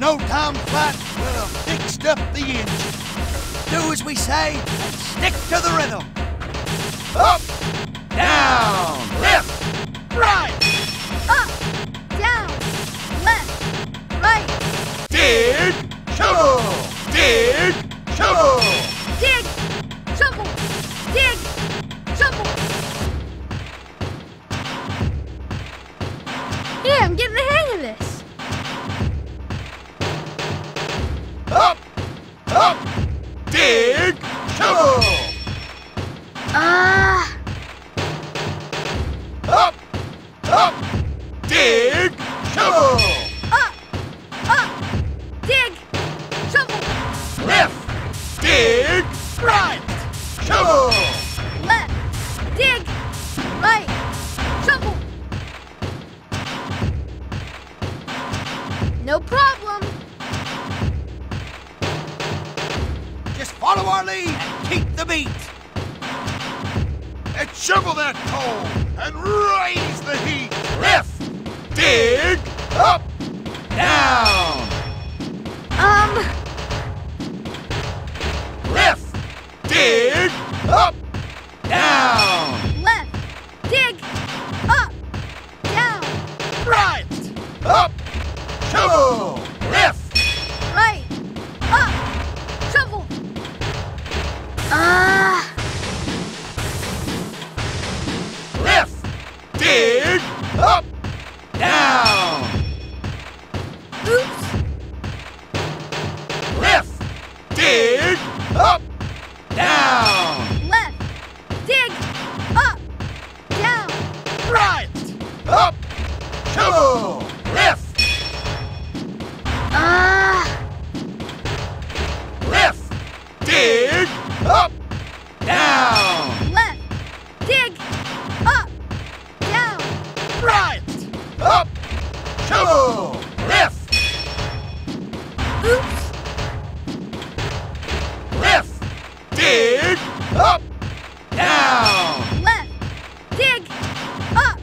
no time flat, we'll have fixed up the engine. Do as we say and stick to the rhythm. Up, down, left, right. Up, down, left, right. Dig, shovel, up, dig, shovel. up, up, dig, shovel, Left, dig, right, shovel. left, dig, right, shovel. No problem. Just follow our lead and keep the beat. And shovel that coal and raise the heat. Left, dig, up, down. Right, up, shovel. Left, oops. left, dig, up, down. Left, dig, up,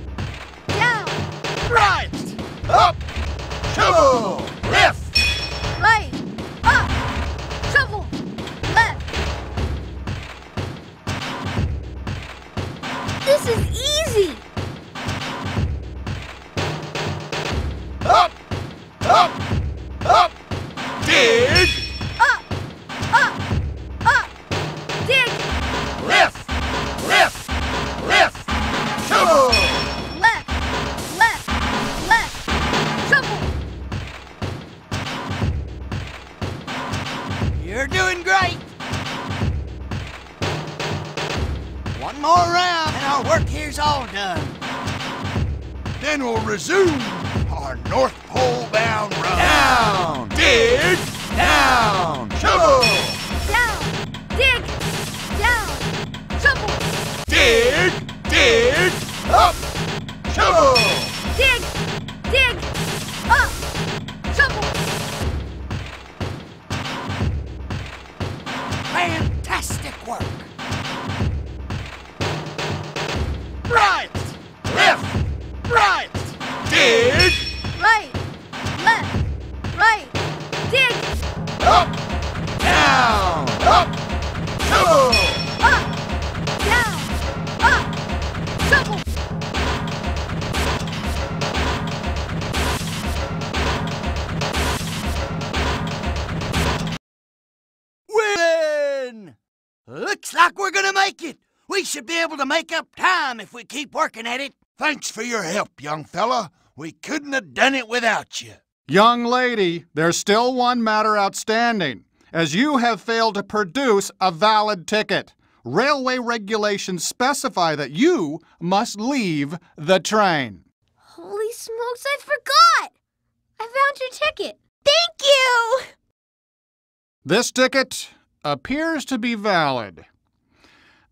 down, Right, up, shovel. Left, right, up, shovel, left. This is easy. One more round and our work here's all done. Then we'll resume our North Pole bound run. Down, dig, down, shovel, Down, dig, down, shovel, dig, dig, up, shovel. dig, dig, up, shovel. Fantastic work. Right, dig, Right, left, right, dig, up, down, up, shovel. up, down, up, shovel. Win! Looks like we're gonna make it. We should be able to make up time if we keep working at it. Thanks for your help, young fella. We couldn't have done it without you. Young lady, there's still one matter outstanding, as you have failed to produce a valid ticket. Railway regulations specify that you must leave the train. Holy smokes, I forgot! I found your ticket. Thank you! This ticket appears to be valid.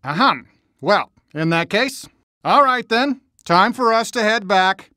Ahem. Well, in that case, all right then. Time for us to head back.